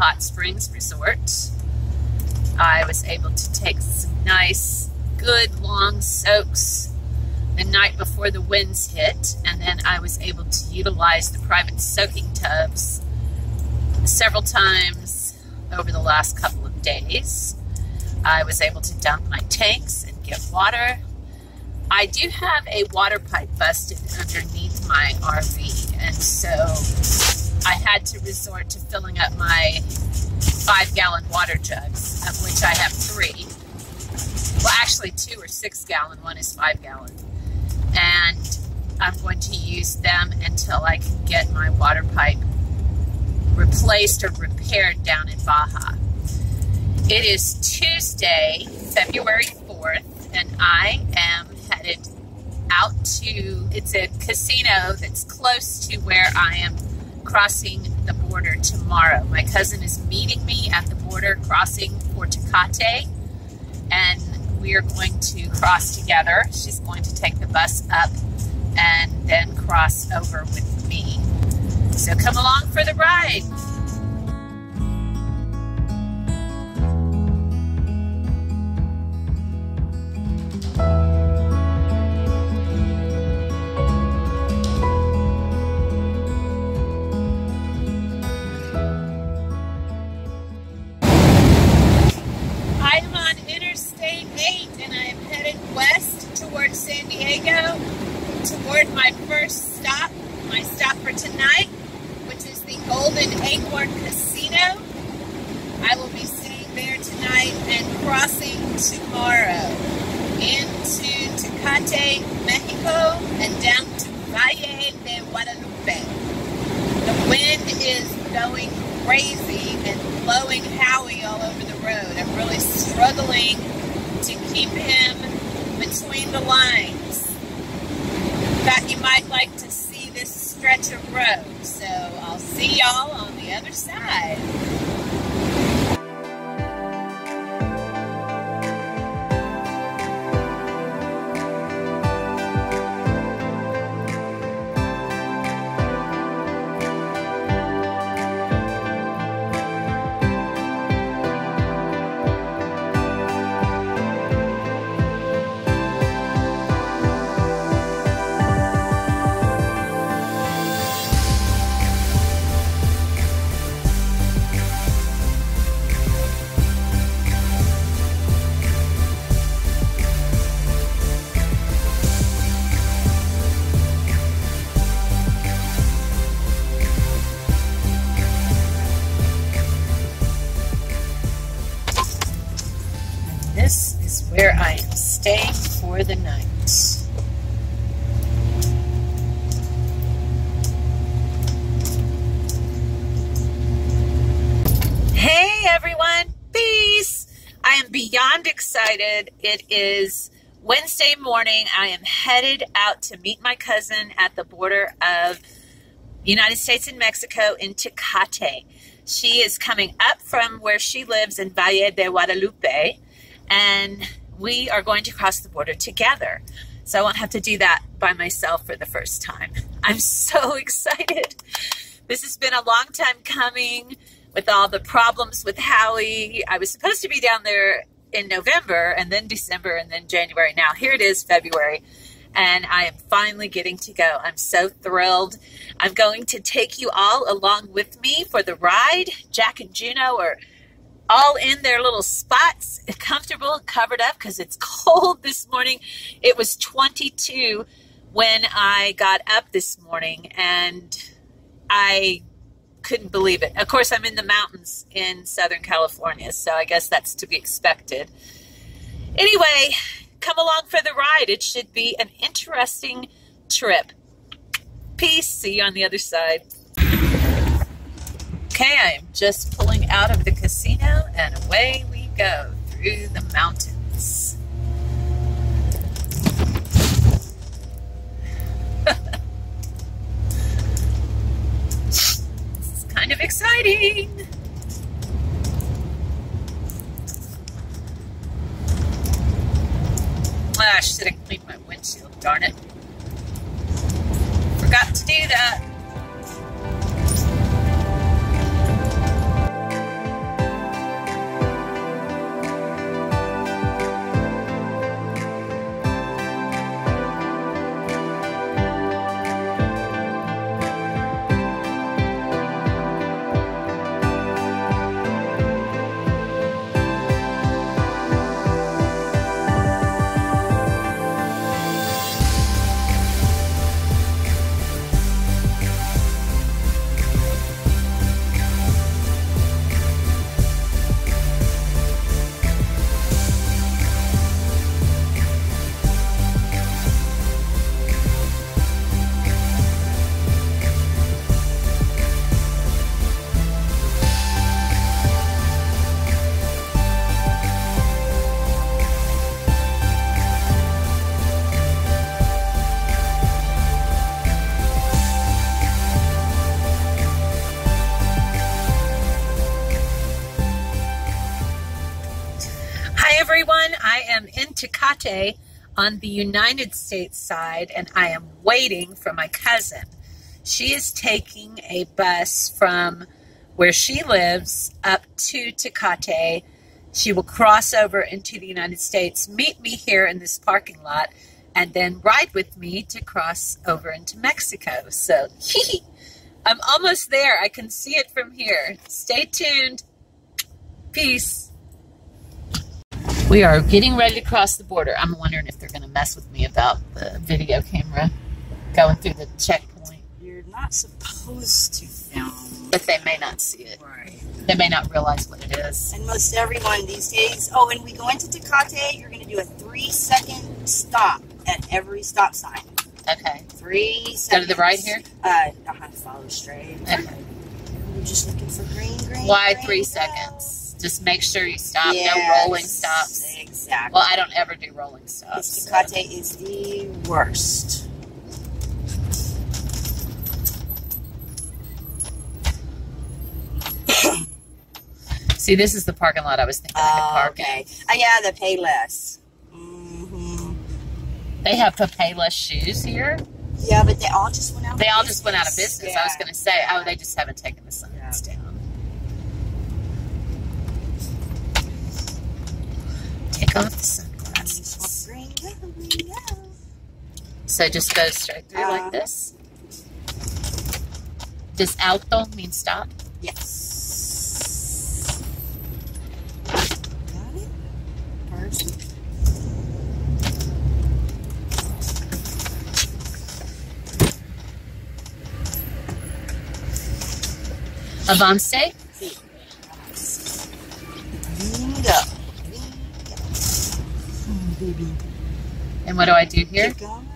Hot Springs Resort. I was able to take some nice, good long soaks the night before the winds hit, and then I was able to utilize the private soaking tubs several times over the last couple of days. I was able to dump my tanks and get water. I do have a water pipe busted underneath my RV, and so I had to resort to filling up my five gallon water jugs, of which I have three. Well, actually, two or six gallon, one is five gallon. And I'm going to use them until I can get my water pipe replaced or repaired down in Baja. It is Tuesday, February 4th, and I am headed out to, it's a casino that's close to where I am crossing the border tomorrow. My cousin is meeting me at the border crossing for Tecate, and we are going to cross together. She's going to take the bus up and then cross over with me. So come along for the ride. Alicante, Mexico, and down to Valle de Guadalupe. The wind is going crazy and blowing Howie all over the road. I'm really struggling to keep him between the lines. Thought you might like to see this stretch of road, so I'll see y'all on the other side. Where I am staying for the night. Hey everyone, peace! I am beyond excited. It is Wednesday morning. I am headed out to meet my cousin at the border of United States and Mexico in Tecate. She is coming up from where she lives in Valle de Guadalupe, and we are going to cross the border together. So I won't have to do that by myself for the first time. I'm so excited. This has been a long time coming with all the problems with Howie. I was supposed to be down there in November and then December and then January. Now here it is, February, and I am finally getting to go. I'm so thrilled. I'm going to take you all along with me for the ride. Jack and Juno are all in their little spots, comfortable, covered up because it's cold this morning. It was 22 when I got up this morning and I couldn't believe it. Of course, I'm in the mountains in Southern California, so I guess that's to be expected. Anyway, come along for the ride. It should be an interesting trip. Peace. See you on the other side. Okay, I am just pulling out of the casino and away we go through the mountains. this is kind of exciting. Ah, I should have cleaned my windshield, darn it. Forgot to do that. Tecate on the United States side and I am waiting for my cousin. She is taking a bus from where she lives up to Tecate. She will cross over into the United States, meet me here in this parking lot, and then ride with me to cross over into Mexico. So, I'm almost there. I can see it from here. Stay tuned. Peace. We are getting ready to cross the border. I'm wondering if they're going to mess with me about the video camera going through the checkpoint. You're not supposed to film. But they may not see it. Right. They may not realize what it is. And most everyone these days, oh, when we go into Tecate, you're going to do a three second stop at every stop sign. Okay. Three seconds. Go to the right here? Uh, uh follow straight. Okay. Just looking for green, green. Why green, three seconds? Just make sure you stop. Yes, No rolling stops. Exactly. Well, I don't ever do rolling stops. so- Tecate is the worst. See, this is the parking lot I was thinking I could Oh, park okay. in. Oh, yeah, the pay less. hmm They have Papayless shoes here. Yeah, but they all just went out. They of all just went out of business. I was going to say, oh, they just haven't taken the signs down. Take off the sunglasses. Green, go, green, go. So just go straight through Uh, like this. Does alto mean stop? Yes. Got it? Perfect. Avance? Baby. And what do I do here? Keep going.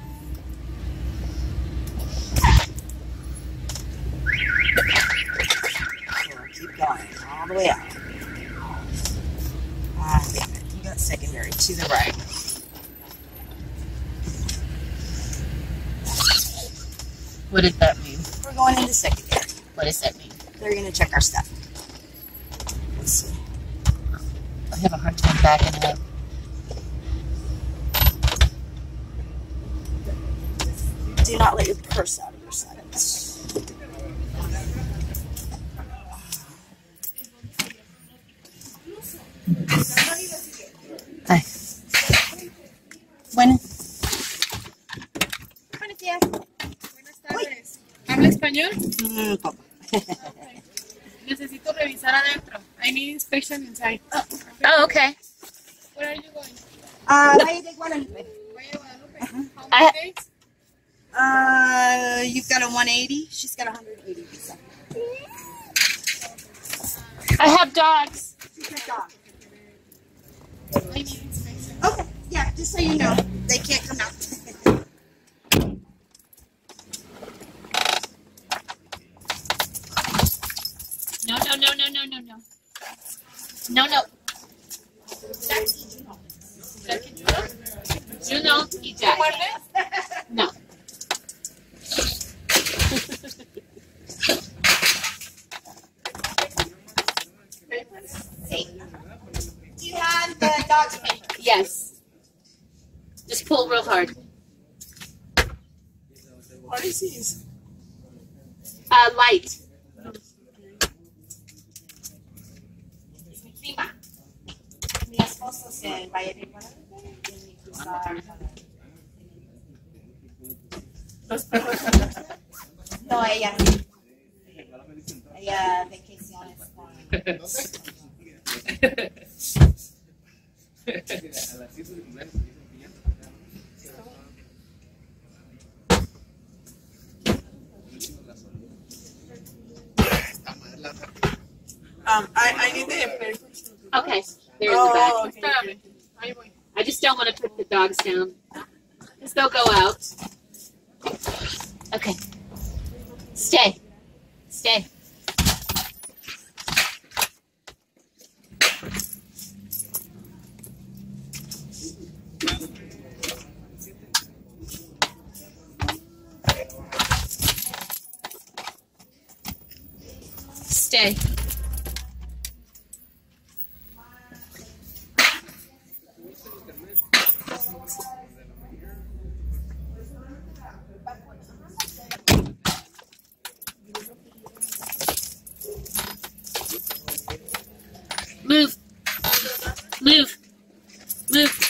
Keep going. All the way up. Ah. You got secondary to the right. What did that mean? We're going into secondary. What does that mean? They're going to check our stuff. Let's see. I have a hard time backing up. Do not let your purse out of your sight. Ay. Bueno. Buenos días. Buenas tardes. ¿Habla español? Poco. Necesito revisar adentro. I need inspection inside. Oh, okay. Where are you going? Ah, Valle de Guadalupe. Valle Guadalupe. How I- days? Uh, you've got a 180. She's got a 180 visa. I have dogs. She's your dog. I need inspection. Okay, yeah, just so you know, they can't come out. No, no, no, no, no, no, no. No, no. Jackie Juno? Juno y Jack. No. Do you have the dog's paper? Yes. Just pull. What is his? Uh, light. Es mi prima. Mi esposo es en Valle de Guadalupe y. No, ella. Ella vacaciones con. Um, I, I need the paper. Okay. They're in the back. Oh, okay. Espérame. Ahí voy. I just don't want to put the dogs down. Because they'll go out. Okay. Stay. Stay. Stay. Move. Move.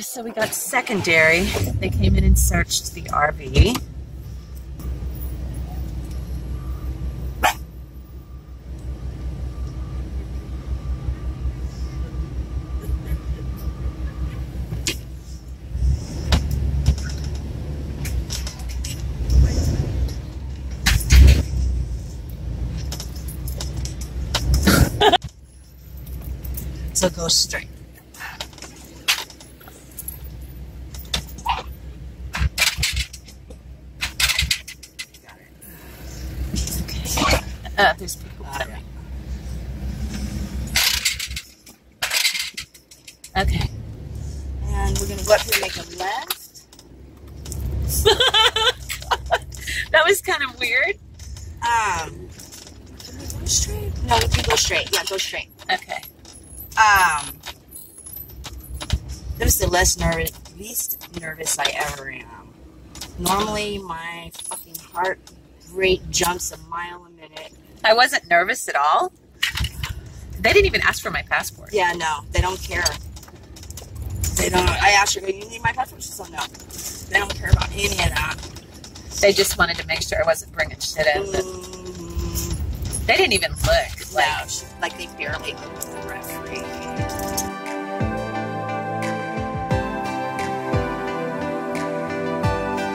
So we got secondary. They came in and searched the RV. So go straight. Okay. Uh, there's people coming. Okay. And we're gonna go up here and make a left. that was kind of weird. Um, can we go straight? No, we can go straight. Yeah, go straight. Okay. Um, that was the less nervous, least nervous I ever am. Normally, my fucking heart rate jumps a mile a minute. I wasn't nervous at all. They didn't even ask for my passport. Yeah, no, they don't care. They don't. I asked her, "Do you need my passport?" She said, "No." They don't care about any of that. They just wanted to make sure I wasn't bringing shit in. Mm, they didn't even look. Like, no, she, like they barely looked at the referee.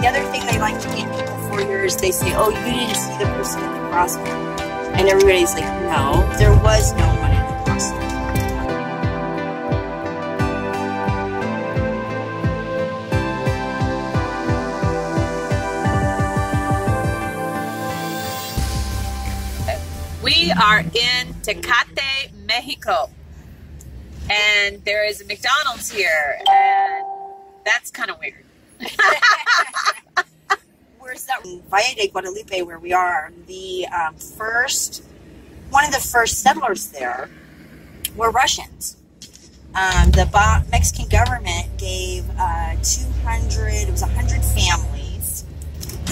The other thing they like to get people for here is they say, "Oh, you didn't see the person at the crosswalk," and everybody's like, "No, there was no one in the crosswalk." we are in Tecate, Mexico. And there is a McDonald's here. And that's kind of weird. That? Valle de Guadalupe, where we are, the um, first, one of the first settlers there were Russians. Um, the Ba- Mexican government gave uh, 200, it was 100 families,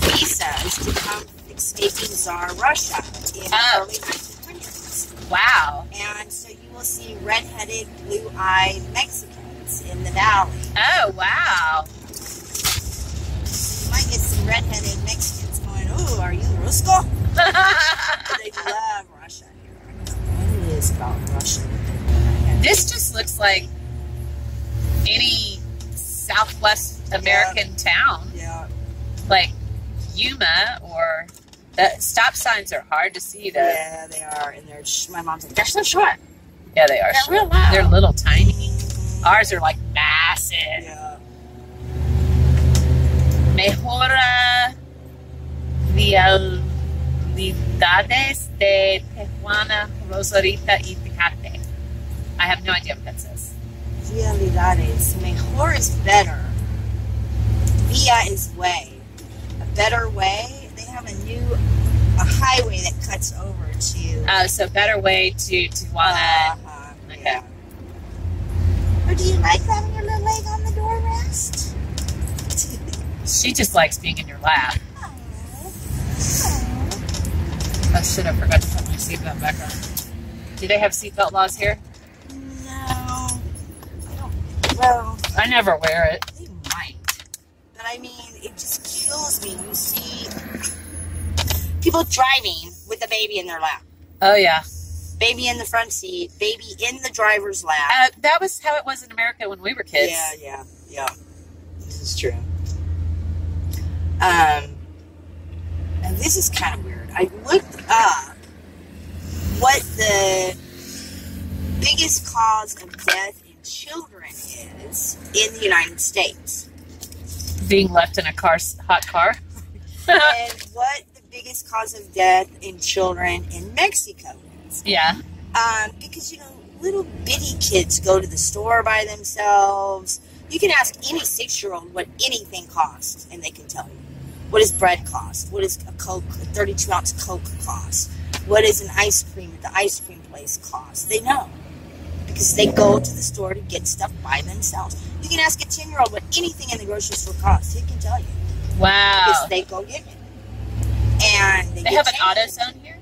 visas to come escaping Tsar Russia in the Oh. early 1900s. Wow. And so you will see redheaded, blue-eyed Mexicans in the valley. Oh, wow. You might get redheaded Mexicans going, oh, are you Rusko? they love Russia here. I don't know what it is about Russia. this just looks like any Southwest American town, Yeah. like Yuma or. The stop signs are hard to see. Yeah, they are. And they're, sh- my mom's like, they're so short. Yeah, they are. They're short. real loud. They're little tiny. Ours are like massive. Yeah. Mejora vialidades de Tijuana, Rosarito y Tecate. I have no idea what that says. Vialidades. Mejor is better. Via is way. A better way. They have a new, a highway that cuts over to. Oh, so better way to Tijuana. Uh-huh, Okay. yeah. Or do you like having your little leg on the door rest? She just likes being in your lap. I should have forgot to put my seatbelt back on. Do they have seatbelt laws here? No. I don't. Well, I never wear it. they might. But I mean, it just kills me. You see people driving with a baby in their lap. Oh yeah, Baby in the front seat, baby in the driver's lap. uh, that was how it was in America when we were kids. Yeah, yeah, yeah. This is true. Um, and this is kind of weird. I looked up what the biggest cause of death in children is in the United States, Being left in a car, hot car. and what the biggest cause of death in children in Mexico is. yeah. Um, because you know, little bitty kids go to the store by themselves. You can ask any six-year-old what anything costs, and they can tell you. What does bread cost? What does a Coke, a 32 ounce Coke cost? What does an ice cream at the ice cream place cost? They know because they go to the store to get stuff by themselves. You can ask a 10-year-old what anything in the grocery store costs. He can tell you Wow. because they go get it. and they, They have an AutoZone here.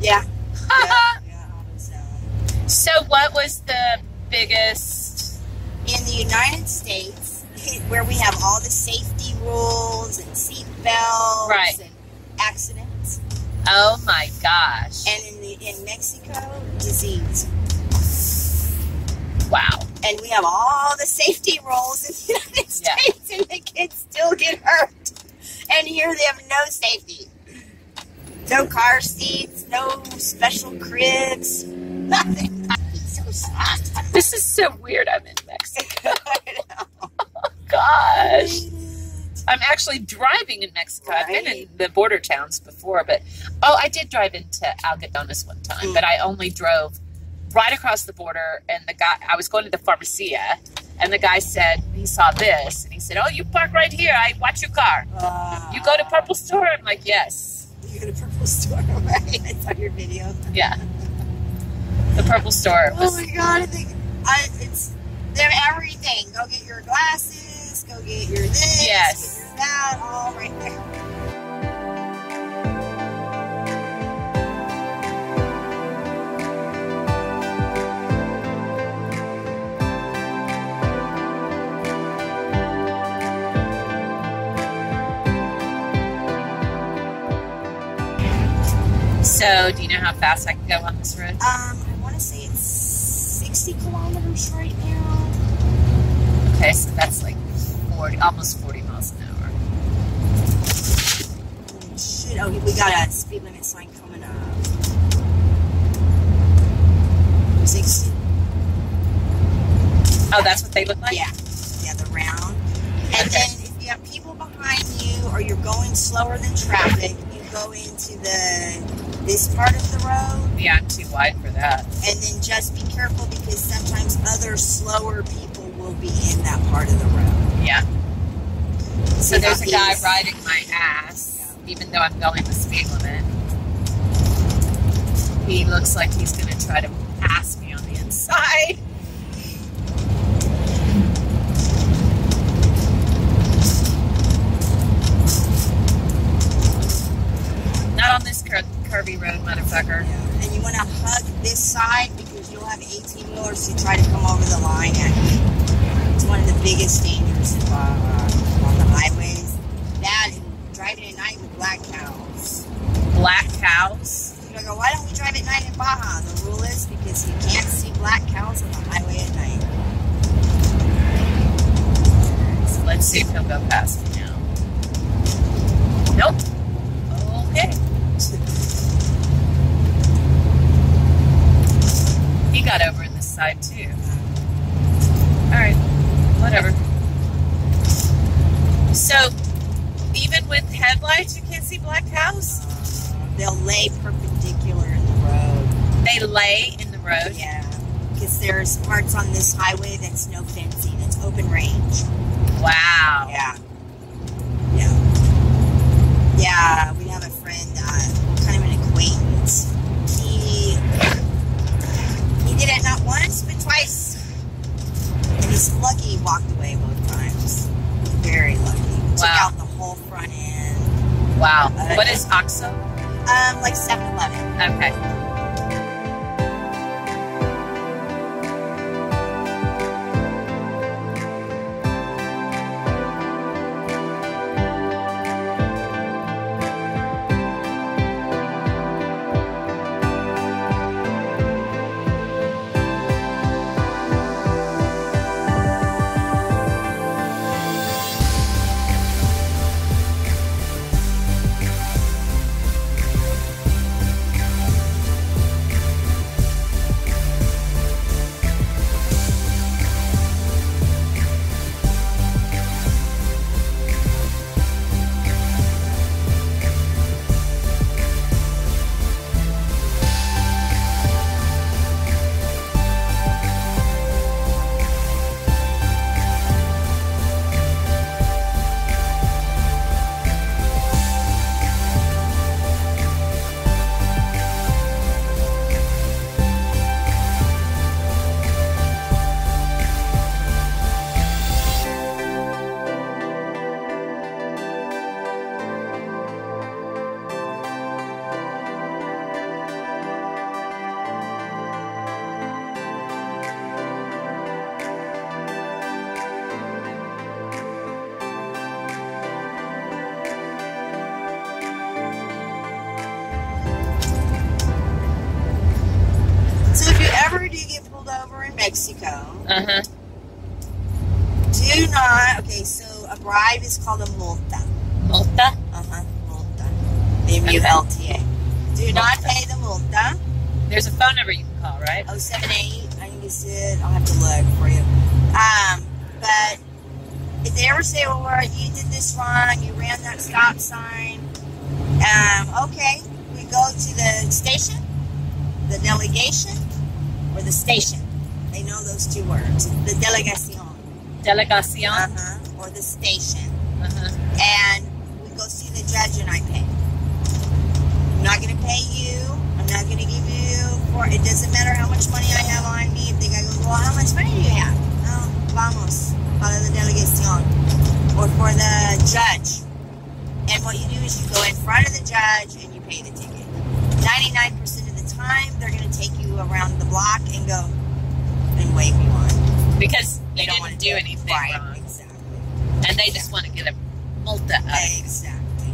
Yeah. yeah, yeah, AutoZone. so, what was the biggest? In the United States, where we have all the safety rules and seat Right. and accidents, Oh my gosh! and in the in Mexico, disease. wow. And we have all the safety rules in the United Yeah. States, and the kids still get hurt. And here they have no safety. No car seats, no special cribs, nothing. So. This is so weird. I'm in Mexico. I know. Gosh. I'm actually driving in Mexico. I've been in the border towns before, but oh, I did drive into Algodones one time, Mm. but I only drove right across the border. And the guy, I was going to the Farmacia, and the guy said he saw this, and he said, "Oh, you park right here. I watch your car. Uh, You go to Purple Store." I'm like, "Yes, You go to Purple Store, right? I saw your video. yeah." The Purple Store Oh my god, I think I, it's they're everything. Go get your glasses, go get your this, Yes. That, all right there. so. Do you know how fast I can go on this road? Um, I want to say it's 60 kilometers right now. Okay, so that's like 40, almost 40 miles an hour. Oh, Shit, oh, we got a speed limit sign coming up. 60. Oh, that's what they look like. Yeah, yeah, the round. And then if you have people behind you or you're going slower than traffic, you go into the this part of the road, Yeah, I'm too wide for that. and then just be careful because sometimes other slower people will be in that part of the road. Yeah. So there's a guy riding my ass, even though I'm going the speed limit. He looks like he's going to try to pass me on the inside. Not on this cur- curvy road, motherfucker. And you want to hug this side because you'll have 18 wheelers who try to come over the line at you. It's one of the biggest dangers uh, on the highways. That and driving at night with black cows. Black cows. You go, why don't we drive at night in Baja? The rule is because you can't see black cows on the highway at night. So let's see if he'll go past me now. Nope. Okay. He got over in this side too. Alright. Whatever. So, even with headlights, you can't see black cows? They'll lay perpendicular in the road. They lay in the road. Yeah. Because there's parts on this highway that's no fencing, it's open range. Wow. Yeah. Yeah. Yeah, Delegacion. uh-huh, or the station, Uh-huh. and we go see the judge, and I pay. I'm not going to pay you. I'm not going to give you for. It doesn't matter how much money I have on me. If they go, well, how much money do you have? Oh, vamos para la delegación, or for the judge. And what you do is you go in front of the judge and you pay the ticket. 99% of the time, they're going to take you around the block and go and wave you on. Because They don't want didn't to do anything right, wrong, Exactly. and they just want to get a multa. out. Exactly.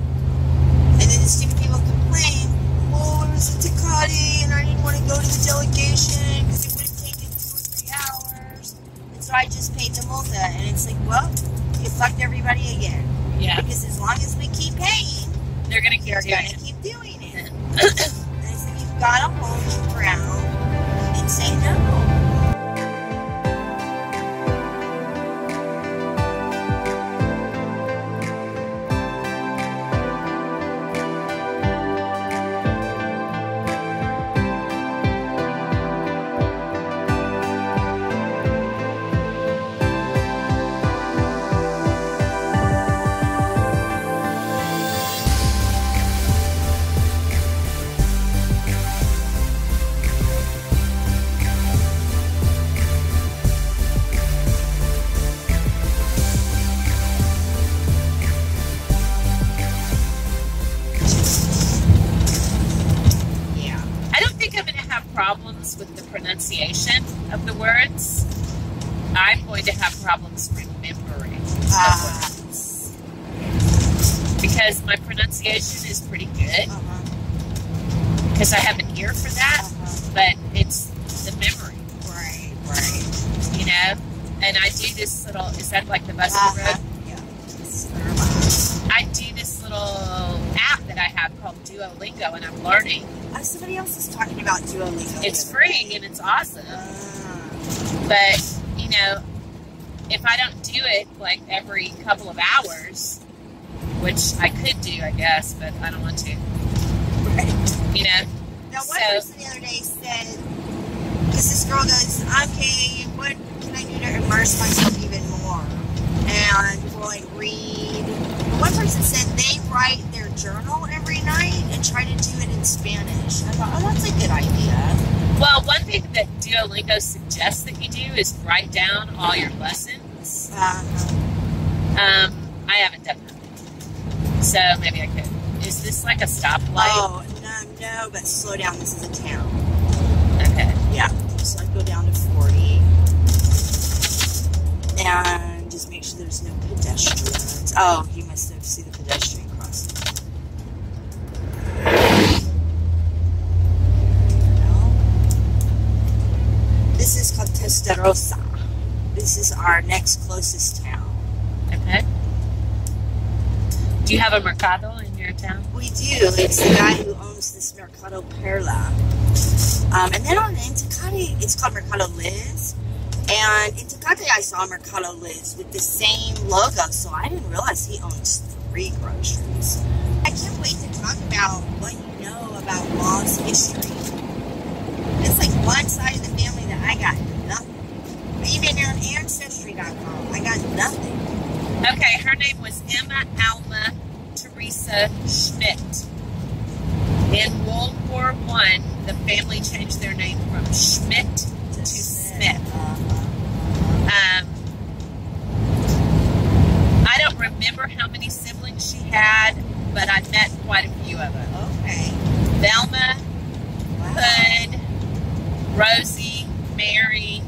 And then the stupid people complain, oh, it was a Tecate and I didn't want to go to the delegation because it would have taken two or three hours. And so I just paid the multa. And it's like, well, you fucked everybody again. Yeah, Because as long as we keep paying, they're gonna keep doing going to it. keep doing it. and it's like, you've got to hold your ground and say no. But, you know, if I don't do it like every couple of hours, which I could do, I guess, but I don't want to, Right. you know. Now, one So- person the other day said, because this girl goes, okay, what can I do to immerse myself even more? And like read. One person said they write their journal every night and try to do it in Spanish. I thought, oh, that's a good idea. Well, one thing that Duolingo suggests that you do is write down all your lessons. Uh, Um, I haven't done that. So maybe I could. Is this like a stoplight? oh, no, no, but slow down. This is a town. Okay. Yeah, so I'd go down to 40. And just make sure there's no pedestrians. Oh, you must have seen the called This is our next closest town. Okay. Do you have a mercado in your town? We do. It's the guy who owns this Mercado Perla. Um, and then on in Tecate, it's called Mercado Liz. And in Tecate, I saw Mercado Liz with the same logo, so I didn't realize he owns three groceries. I can't wait to talk about what you know about Mom's history. It's like one side of the family that I got. Even on Ancestry.com, I got nothing. Okay, her name was Emma Alma Teresa Schmidt. In World War One, the family changed their name from Schmidt to Smith. Uh, uh, uh, um, I don't remember how many siblings she had, but I met quite a few of them. Okay. Velma, Wow. Hood, Rosie, Mary,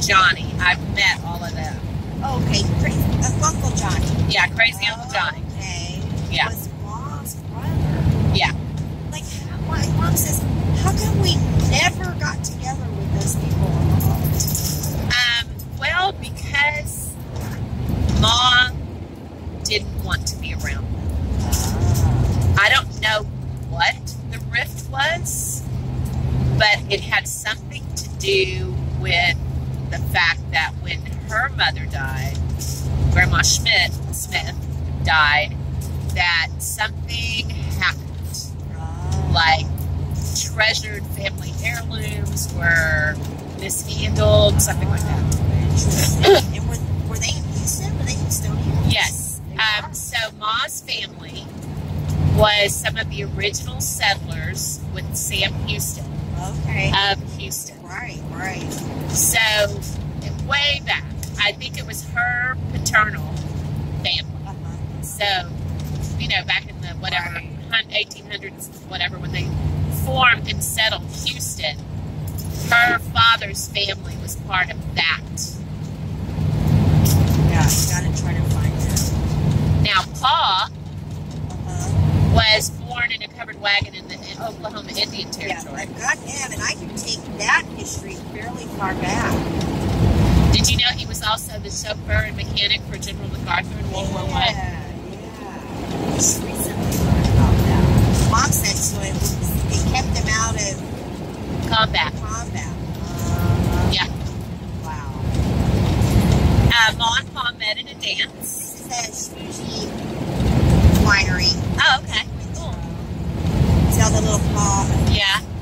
Johnny. I've met all of them. Okay, crazy uh, Uncle Johnny. Yeah, crazy oh, Uncle Johnny. Okay. Yeah. Was Mom's brother. Yeah. Like, my mom says, how come we never got together with those people? Um. Well, because Mom didn't want to be around them. Uh, I don't know what the rift was, but it had something to do with the fact that when her mother died, Grandma Schmidt Smith died, that something happened. Like treasured family heirlooms were mishandled, something like that. and were, were they in Houston? Were they Houstonian? Yes. Um, so Ma's family was some of the original settlers with Sam Houston Okay. of Houston. right, right. So way back, I think it was her paternal family. Uh-huh. So, you know, back in the whatever Right. 1800s, whatever, when they formed and settled Houston, her father's family was part of that. Yeah, gotta try to find them. Now, Pa Uh-huh. was born in a covered wagon in the in Oklahoma Indian Territory. I've got him, and I can take that history fairly far back. Did you know he was also the chauffeur and mechanic for General MacArthur in World War One? Yeah, yeah. Just recently learned about that. Mom said so it, was, it kept him out of Combat. combat. Uh, Yeah. Wow. Uh, Ma and Pa met at a dance. This is a Spooky winery. Oh, okay. Little Yeah.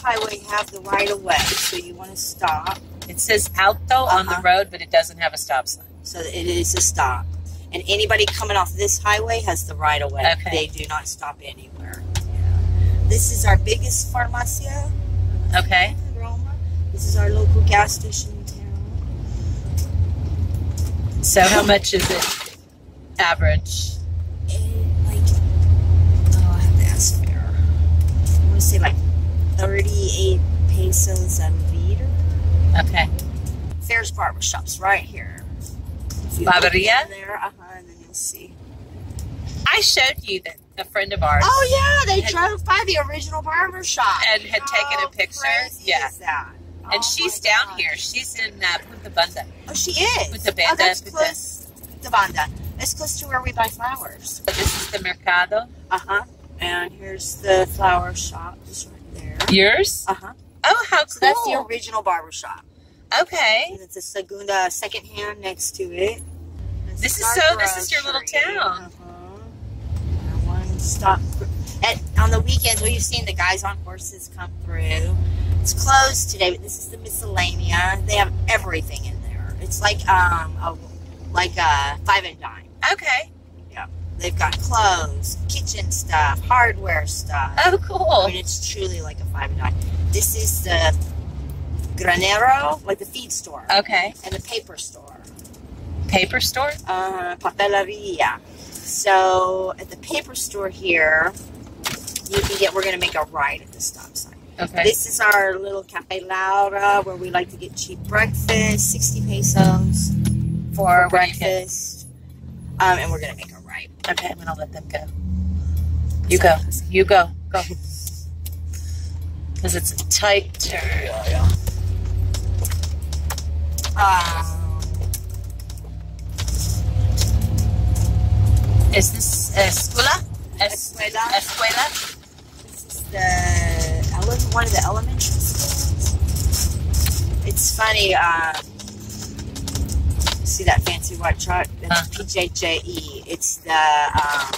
This highway have the right of way. So you want to stop. It says alto on the Uh-huh. road, but it doesn't have a stop sign. So it is a stop. And anybody coming off this highway has the right of way. Okay. They do not stop anywhere. This is our biggest farmacia. Okay. in Roma. This is our local gas station in town. So how much is it average? And like, oh, I have to ask Fair. I want to say like 38 pesos a liter. Okay. Fair's barbershop's right here. If you look Barberia? There, uh-huh, and then you'll see. I showed you that a friend of ours. Oh yeah, they Had- drove by the original barber shop And had taken a picture? Yeah. and Oh she's down gosh. here. She's in uh, Punta Banda. Oh, she is. Punta oh, Banda, that's Punta- close. to Banda. It's close to where we buy flowers. This is the Mercado. Uh huh. And here's the flower shop, just right there. Yours? Uh huh. Oh, how cool. So that's the original barber shop. Okay. And it's a segunda, second hand next to it. This is so- this is your little town. Uh-huh. One stop. At, on the weekends, you've seen the guys on horses come through. It's closed today, but this is the miscellanea. They have everything in there. It's like um a like a five and dime. Okay. They've got clothes, kitchen stuff, hardware stuff. Oh, I cool. mean, it's truly like a five and dime. This is the granero, like the feed store, Okay. and the paper store. Paper store? Uh, papeleria. So at the paper store here, you can get. We're gonna make a right at the stop sign. Okay. This is our little Cafe Laura where we like to get cheap breakfast, sixty pesos for for breakfast. Um, and we're gonna make a right. Okay, I'm gonna let them go. You go. You go. Go. Because it's a tight. Um, Is this escuela? Es- Escuela. Escuela? this is the one of the elementary schools. It's funny. Uh, see that fancy white truck? That's Uh. PJJE. It's the um,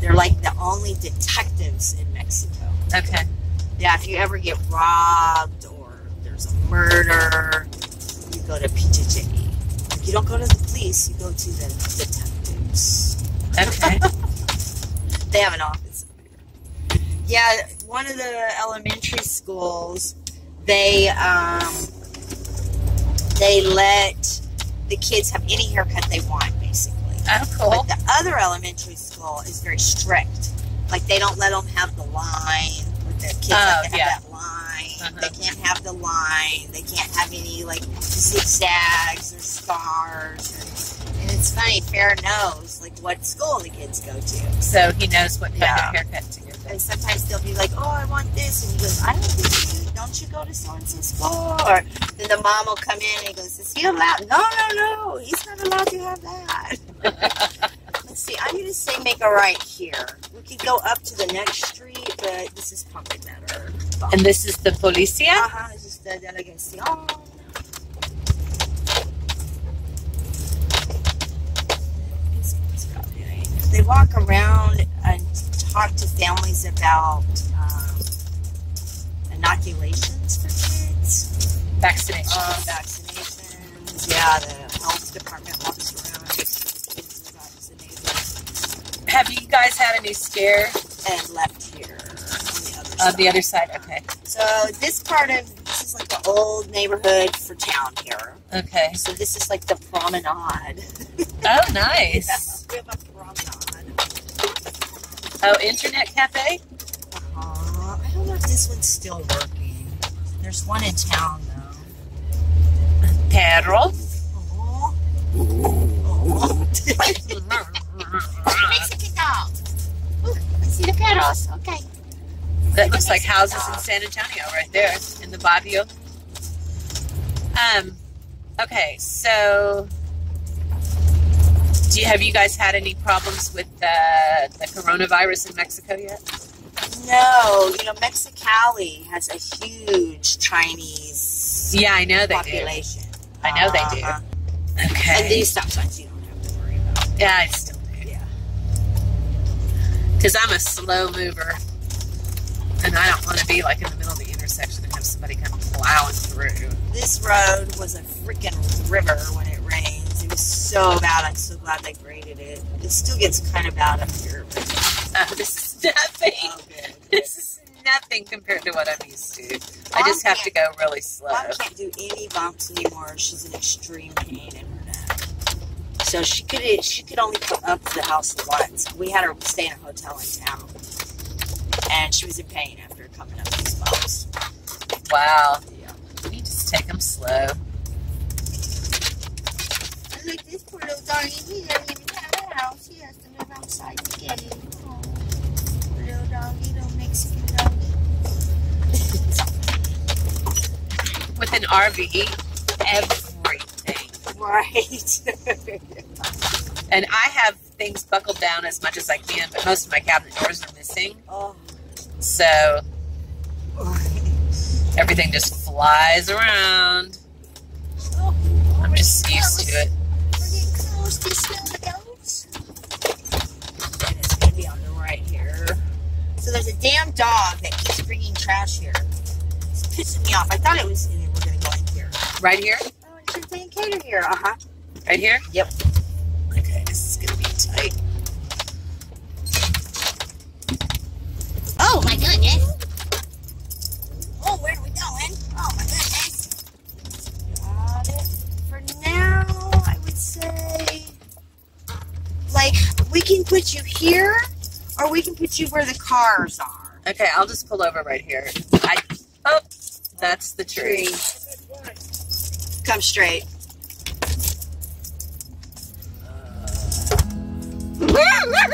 they're like the only detectives in Mexico. Okay. Yeah, if you ever get robbed or there's a murder, you go to PJJE. You don't go to the police, you go to the detectives. Okay. They have an office. Yeah, one of the elementary schools, they um, they let the kids have any haircut they want, basically. Oh, cool. But the other elementary school is very strict. Like they don't let them have the line with their kids. Oh, have to have yeah. that line. Uh-huh. They can't have the line. They can't have any like zigzags or scars. Or, and it's funny. Fair knows like what school the kids go to. So he knows what kind Yeah. of haircut to them. And sometimes they'll be like, "Oh, I want this," and he goes, "I don't think you. Don't you go to so and so school?" Or then the mom will come in and he goes, "Is he allowed?" No, no, no. He's not allowed to have that. Let's see. I'm gonna say make a right here. We could go up to the next street, but this is probably better. And this is the policia? Uh-huh, this is the delegación. Let's see what's about doing. They walk around and talk to families about um, inoculations for kids, Vaccination. uh, vaccinations. Yeah, the health department walks around and makes sure the kids are vaccinated Have you guys had any scare and left here on the other side. the other side? Okay. So this part of this is like the old neighborhood for town here. Okay. So this is like the promenade. Oh, nice. we have a promenade. Oh, internet cafe? Uh, I don't know if this one's still working. There's one in town though. Perro. Oh. Mexican dog. Ooh, I see the perros. Okay. That looks like houses in San Antonio right there in the barrio. Um, okay, so do you have you guys had any problems with the the coronavirus in Mexico yet? No, you know Mexicali has a huge Chinese Yeah, I know they population. I know they do. Uh-huh. do. Okay. And these stop signs you don't have to worry about. yeah, I still do. Yeah. Because I'm a slow mover, and I don't want to be like in the middle of the intersection and have somebody come plowing through. This road was a freaking river when it. It was so bad. I'm so glad they graded it. It still gets kind of bad up here. But Oh, this is nothing. oh, good. This is nothing compared to what I'm used to. I just have to go really slow. Mom can't do any bumps anymore. She's in extreme pain in her neck. So she could she could only come up to the house once. We had her stay in a hotel in town, and she was in pain after coming up these bumps. Wow. Yeah. You just take them slow. Like this poor little doggy, he doesn't even have a house. He has to live outside to get it. Oh, little doggy, little Mexican doggy. With an RV, everything. Right. And I have things buckled down as much as I can, but most of my cabinet doors are missing. oh. So everything just flies around. I'm just used to it. Close to smell the goats. And it's gonna be on the right here. So there's a damn dog that keeps bringing trash here. It's pissing me off. I thought it was. We're gonna go in here. Right here? Oh, it's just being catered here. Uh huh. Right here? Yep. can put you where the cars are. Okay, I'll just pull over right here. I, oh, that's the tree. Come straight. Uh...